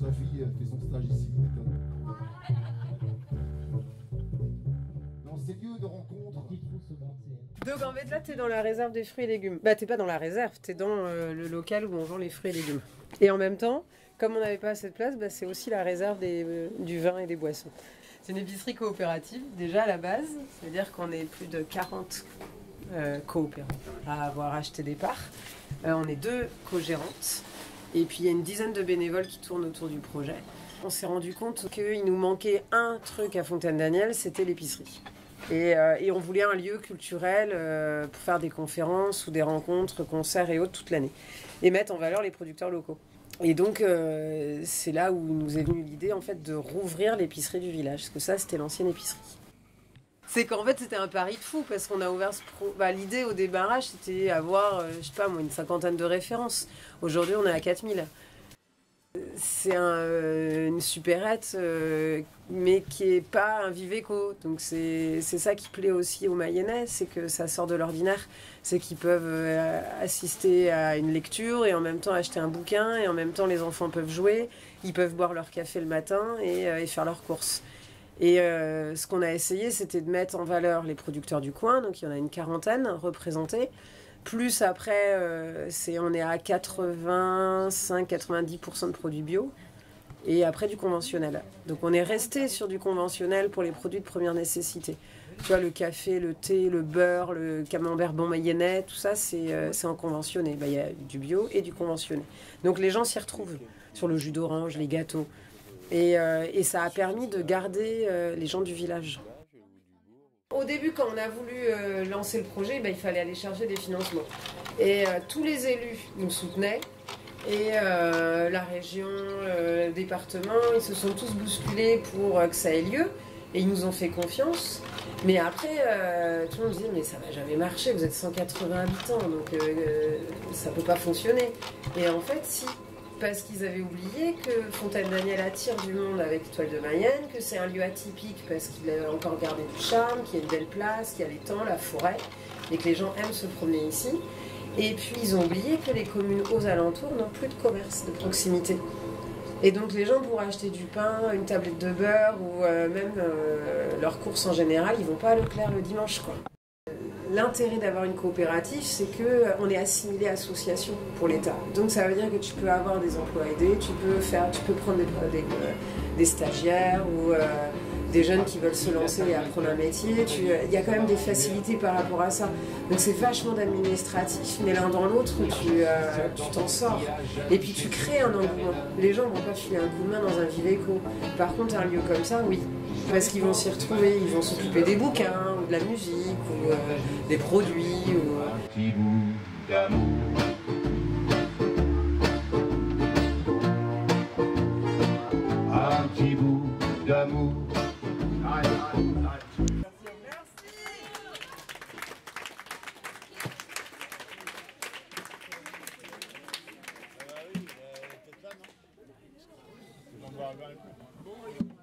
Sa fille fait son stage ici. Dans ces lieux de rencontre. Donc en fait là t'es dans la réserve des fruits et légumes. Bah t'es pas dans la réserve, t'es dans euh, le local où on vend les fruits et légumes. Et en même temps, comme on n'avait pas assez de place, bah, c'est aussi la réserve des, euh, du vin et des boissons. C'est une épicerie coopérative déjà à la base, c'est-à-dire qu'on est plus de 40 euh, coopérants à avoir acheté des parts. Euh, on est deux co-gérantes et puis il y a une dizaine de bénévoles qui tournent autour du projet. On s'est rendu compte qu'il nous manquait un truc à Fontaine-Daniel, c'était l'épicerie. Et, euh, et on voulait un lieu culturel euh, pour faire des conférences ou des rencontres, concerts et autres toute l'année. Et mettre en valeur les producteurs locaux. Et donc, euh, c'est là où nous est venue l'idée en fait de rouvrir l'épicerie du village, parce que ça, c'était l'ancienne épicerie. C'est qu'en fait, c'était un pari de fou, parce qu'on a ouvert ce pro... bah, L'idée au débarrage, c'était avoir, euh, je sais pas moi, une cinquantaine de références. Aujourd'hui, on est à 4000. C'est euh, une supérette, euh, mais qui est pas un Viveco. Donc c'est ça qui plaît aussi aux Mayennais, c'est que ça sort de l'ordinaire. C'est qu'ils peuvent euh, assister à une lecture et en même temps acheter un bouquin et en même temps les enfants peuvent jouer. Ils peuvent boire leur café le matin et, et faire leurs courses. Et euh, ce qu'on a essayé, c'était de mettre en valeur les producteurs du coin. Donc il y en a une quarantaine représentés. Plus après, euh, c'est, on est à 85-90% de produits bio. Et après du conventionnel. Donc on est resté sur du conventionnel pour les produits de première nécessité. Tu vois, le café, le thé, le beurre, le camembert bon mayennais, tout ça, c'est, euh, en conventionné. Bah, Il y a du bio et du conventionné. Donc les gens s'y retrouvent sur le jus d'orange, les gâteaux. Et, euh, et ça a permis de garder euh, les gens du village. Au début, quand on a voulu euh, lancer le projet, ben, il fallait aller chercher des financements. Et tous les élus nous soutenaient. Et la région, le département, ils se sont tous bousculés pour que ça ait lieu. Et ils nous ont fait confiance. Mais après, tout le monde disait, mais ça va jamais marcher, vous êtes 180 habitants, donc ça peut pas fonctionner. Et en fait, si. Parce qu'ils avaient oublié que Fontaine-Daniel attire du monde avec Toile de Mayenne, que c'est un lieu atypique parce qu'il a encore gardé du charme, qu'il y a une belle place, qu'il y a l'étang, la forêt, et que les gens aiment se promener ici. Et puis ils ont oublié que les communes aux alentours n'ont plus de commerce de proximité. Et donc les gens pour acheter du pain, une tablette de beurre ou euh, même euh, leurs courses en général, ils vont pas à Leclerc le dimanche. quoi. L'intérêt d'avoir une coopérative, c'est que euh, est assimilé association pour l'État. Donc ça veut dire que tu peux avoir des emplois aidés, tu peux faire, tu peux prendre des, des, euh, stagiaires ou euh, des jeunes qui veulent se lancer et apprendre un métier. Il y a quand même des facilités par rapport à ça. Donc c'est vachement d'administratif, mais l'un dans l'autre, tu euh, tu t'en sors. Et puis tu crées un engouement. Les gens vont pas filer un coup de main dans un Viveco. Par contre, un lieu comme ça, oui. Parce qu'ils vont s'y retrouver, ils vont s'occuper des bouquins, ou de la musique, ou euh, des produits. Ou, euh, d'amour. Un